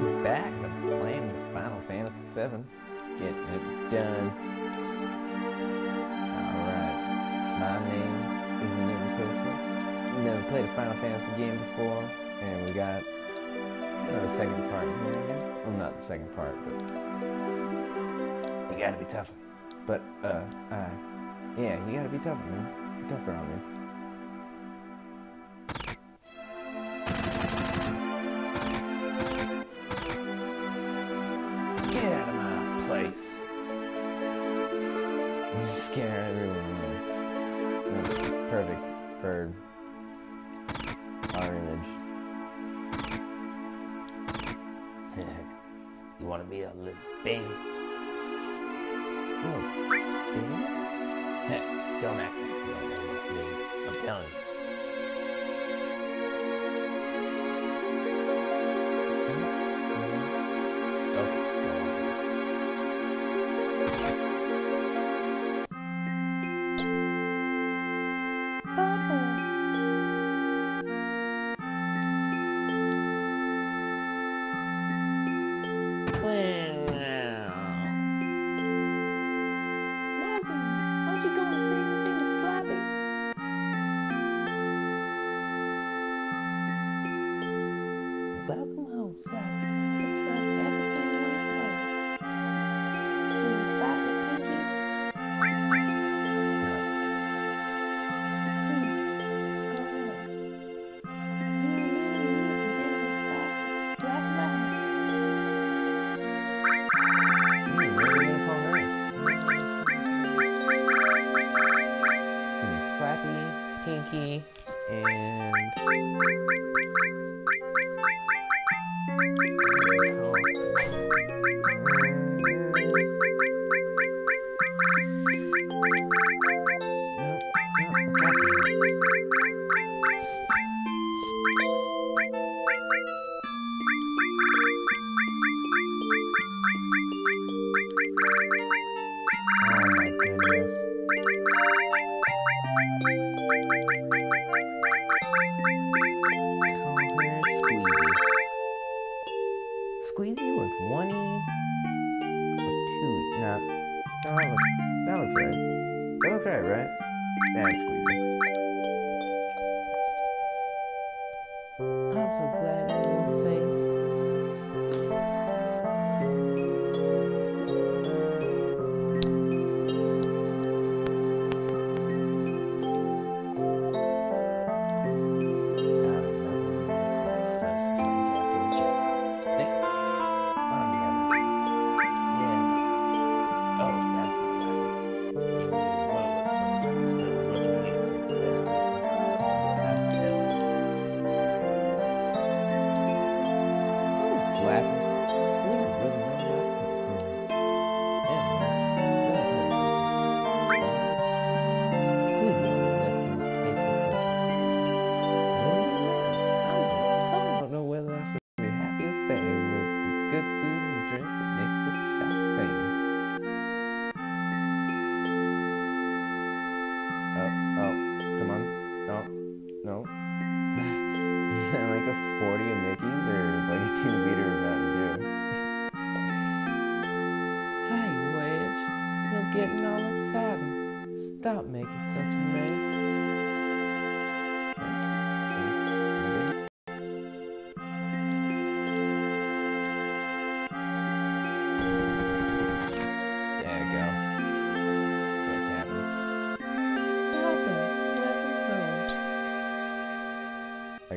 I'm back playing this Final Fantasy VII. Getting it done. Alright. My name is Nick Pistol. Never played a Final Fantasy game before. And we got uh, another second part here. Well, not the second part, but... You gotta be tougher. But, uh, uh... Yeah, you gotta be tougher, man. Be tougher on me.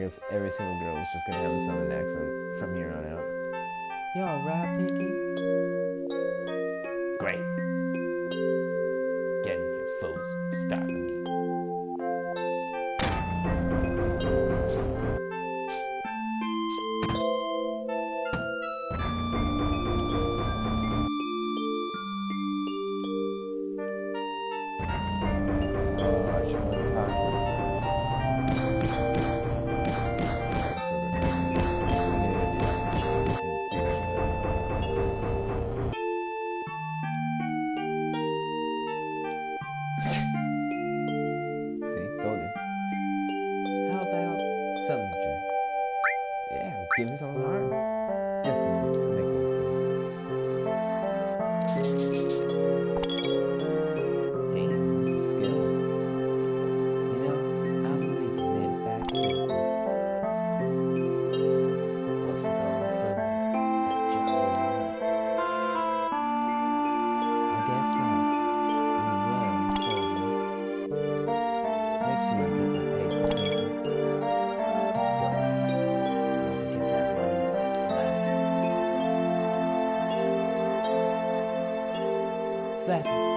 guess every single girl is just gonna have a southern accent from here on out. Y'all right, Pinky? Clap.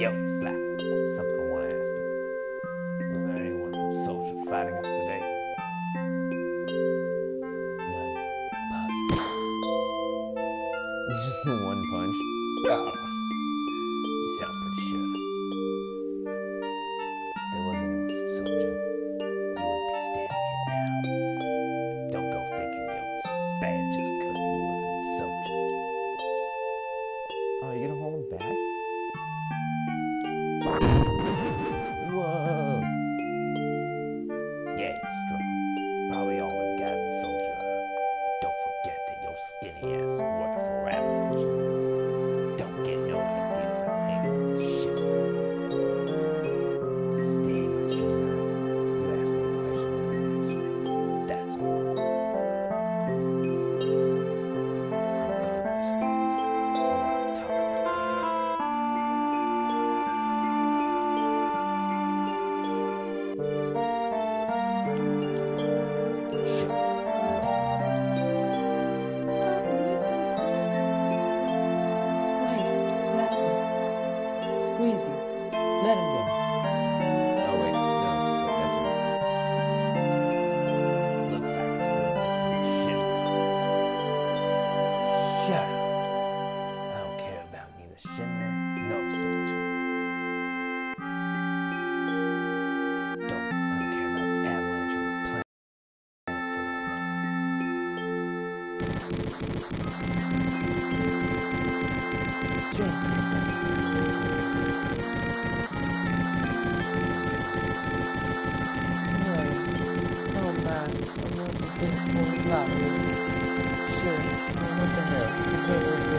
yo, slap, something. เป็นคนหล่อนอยู่ในชุม就是ไม่เสนอที่ไม่รู้เ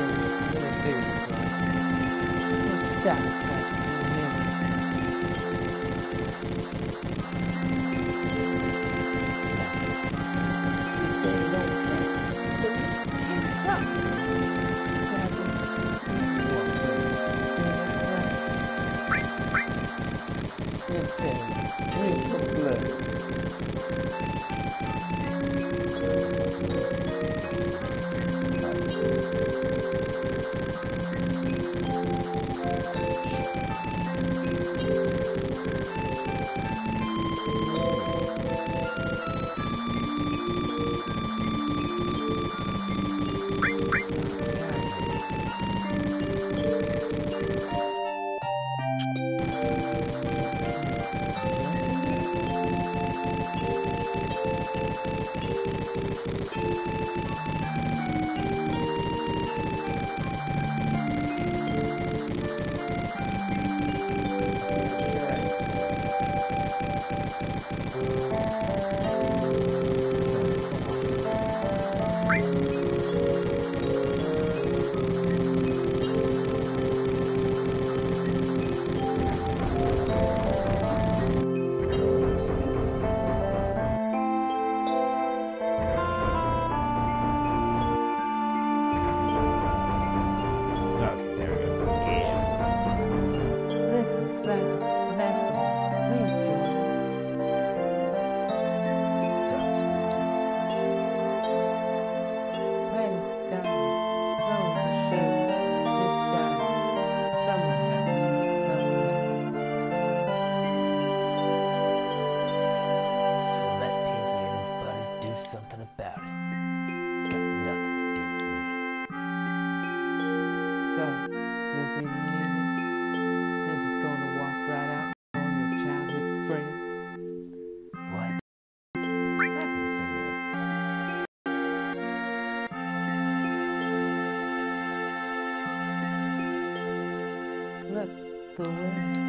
four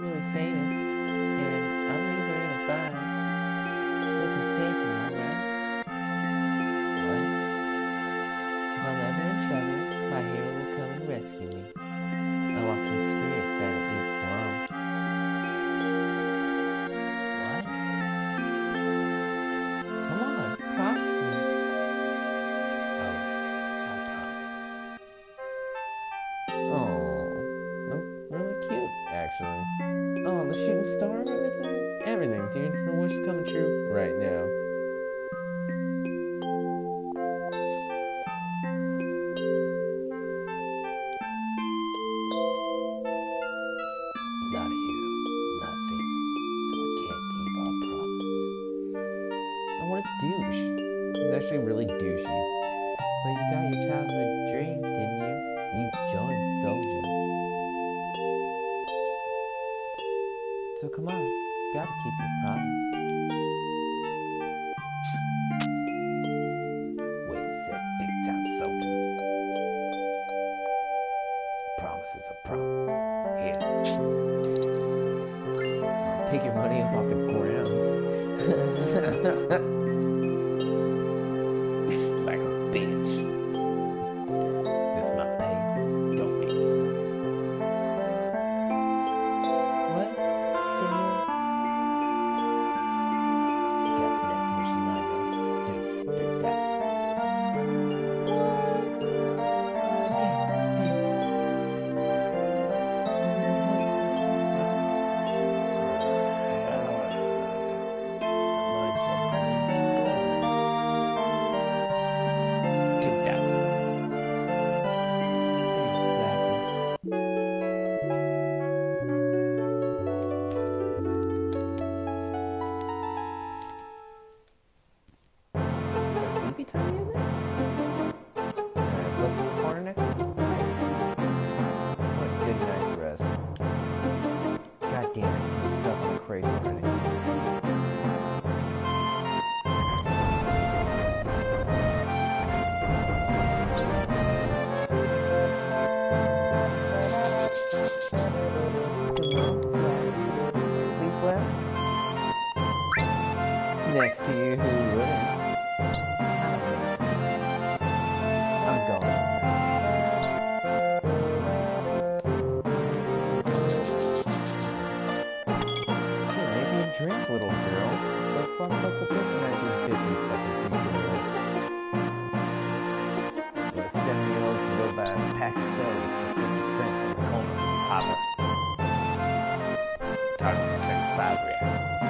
really think star, everything, everything, dude. Her wish is coming true right now. pack stones for 50 cents and the copper. Toxic and fabric.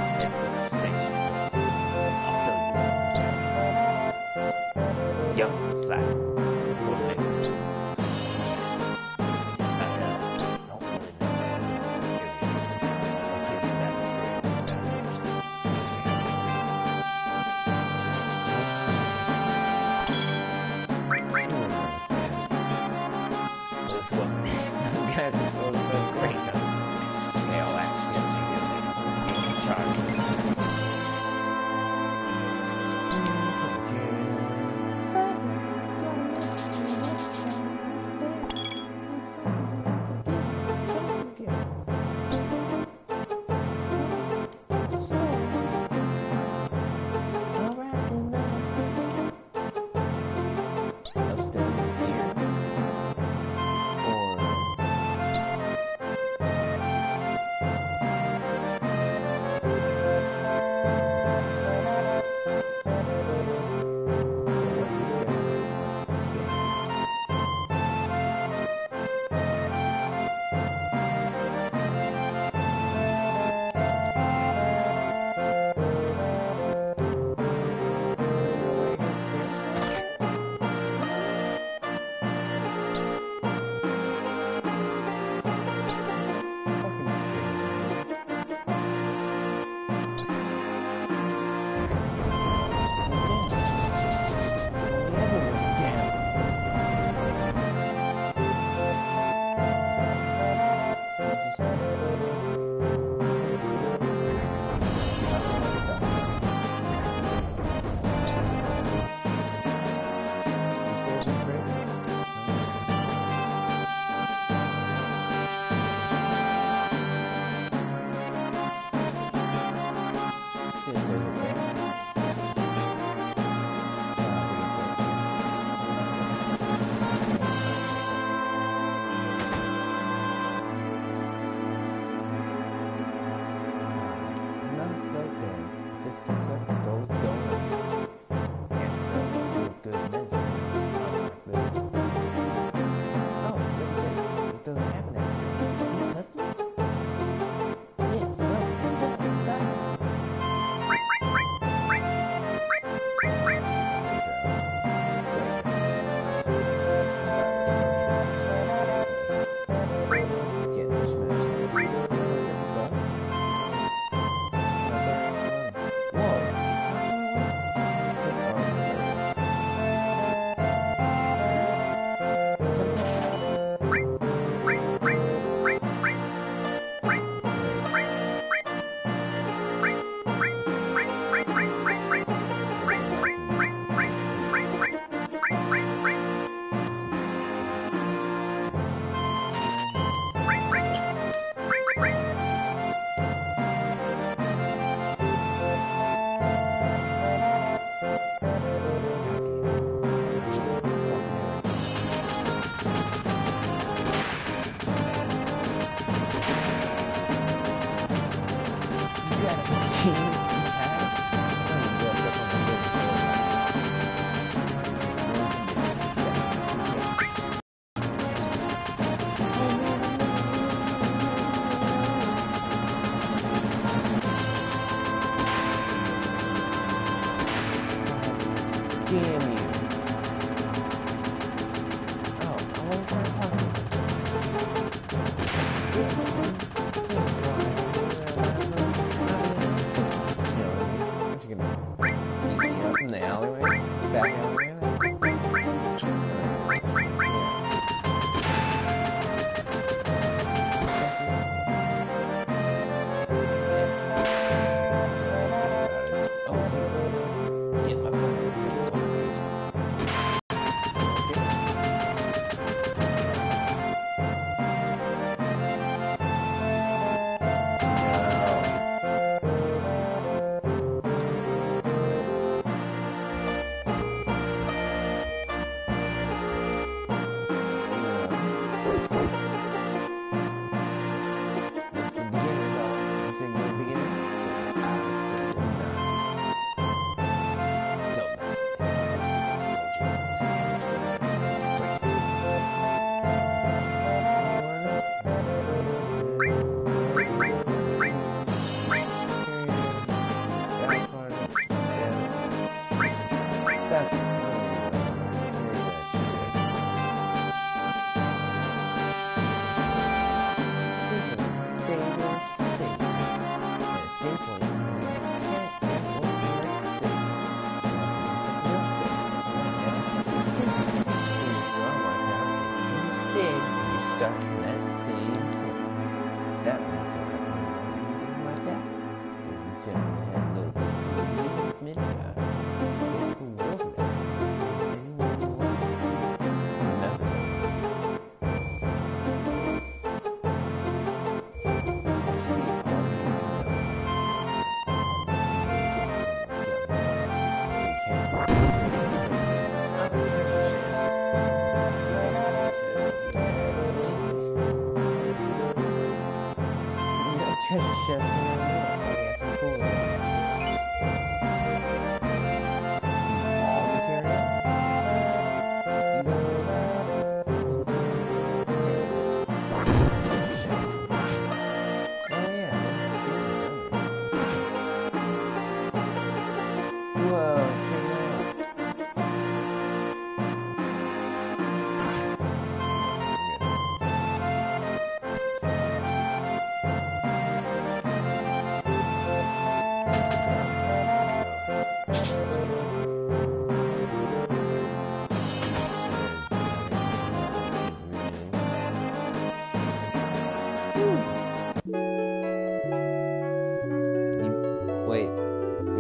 Yeah.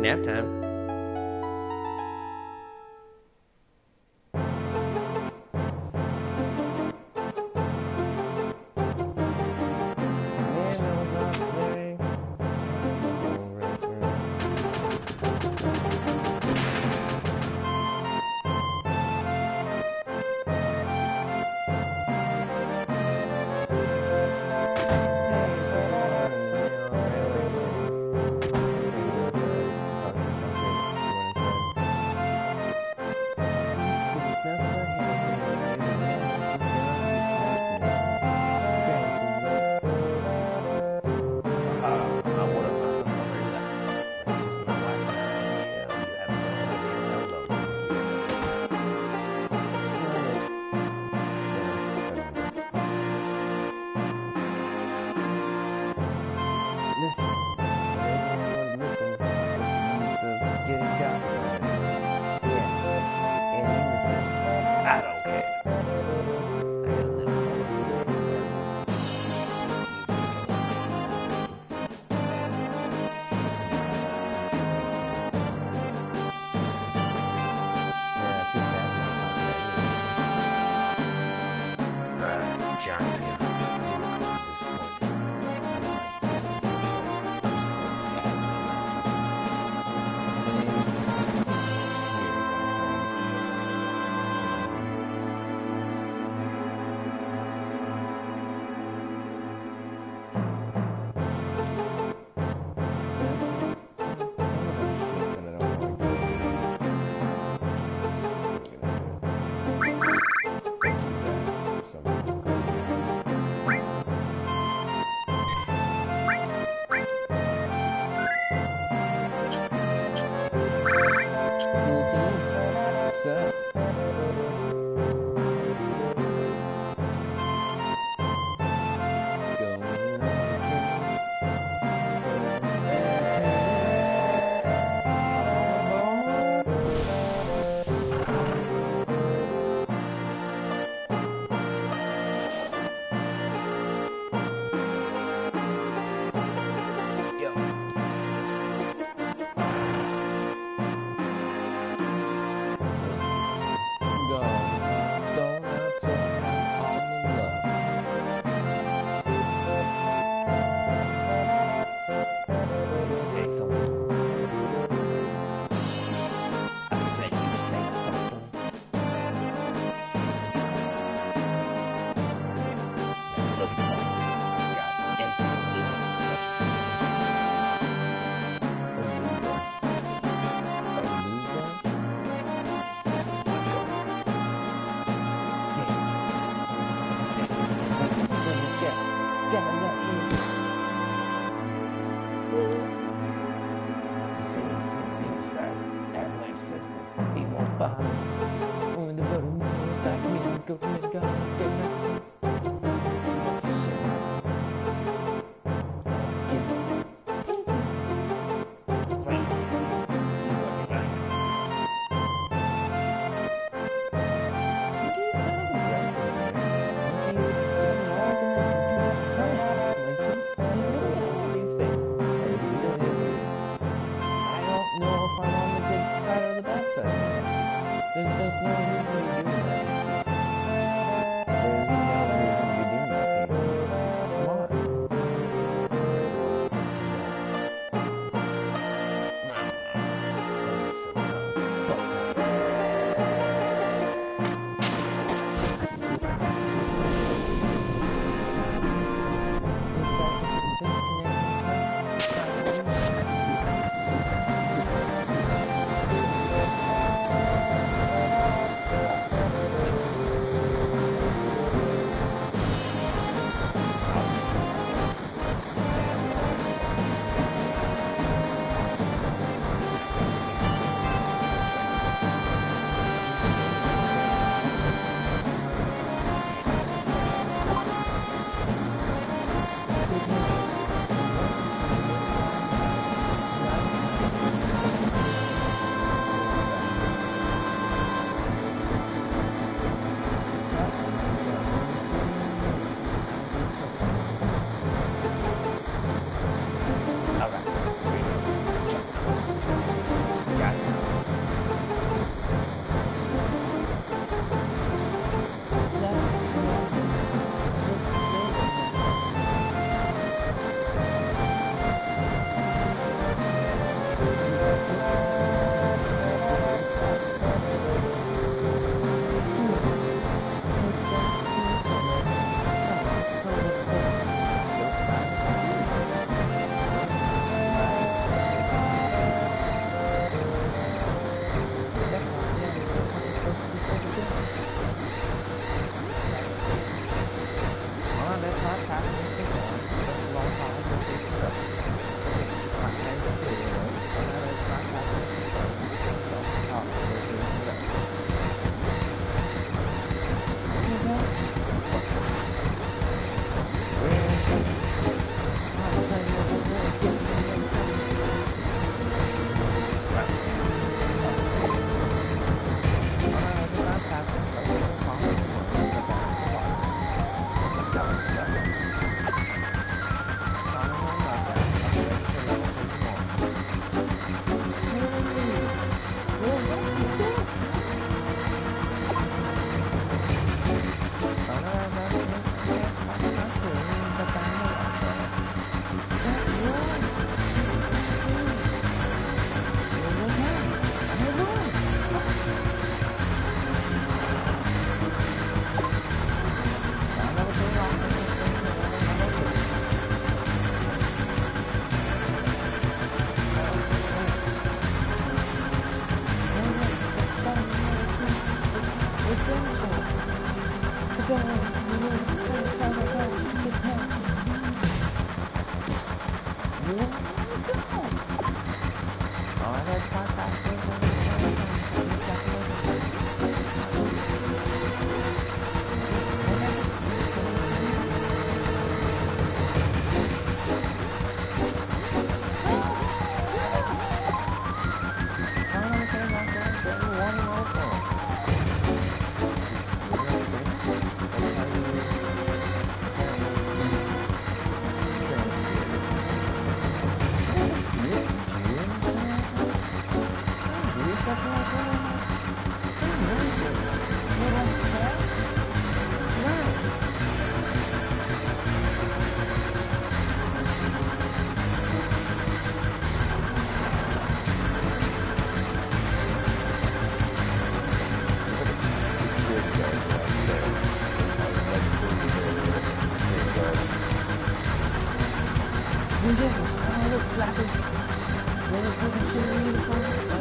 Nap time. We did it. Oh, look, slappers. Ready for the?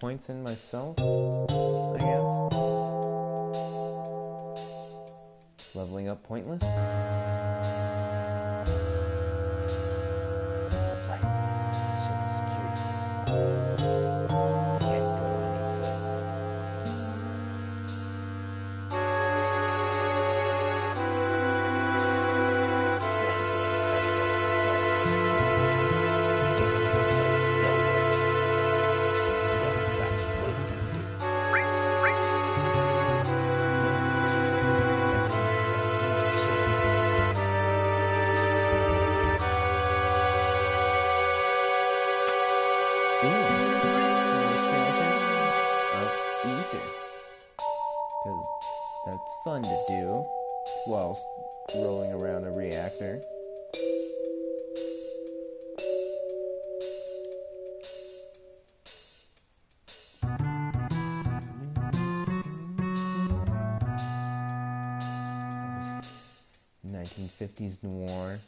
points in myself, I guess. Leveling up pointless. 1950s noir.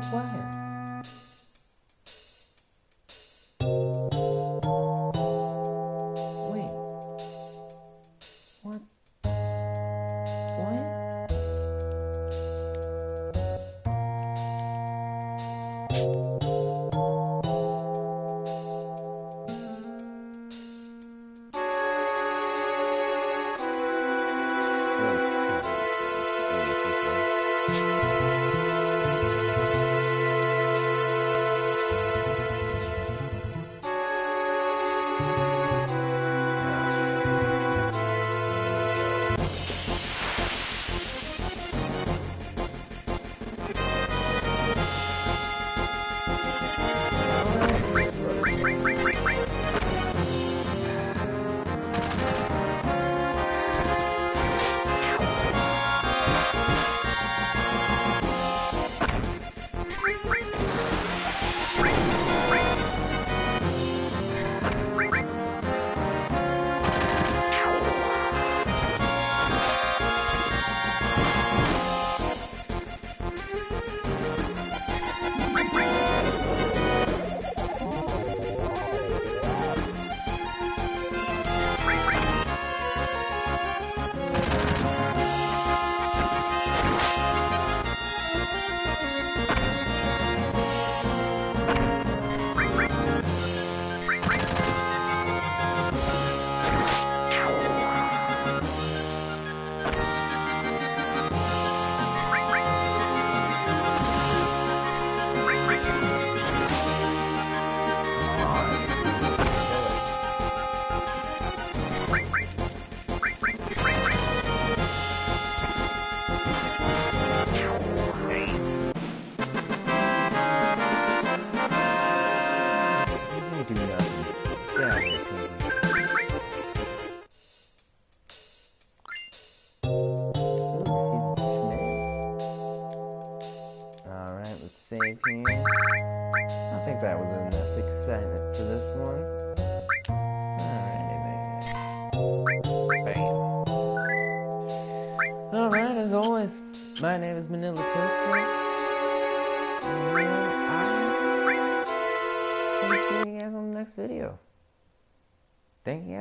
Reactor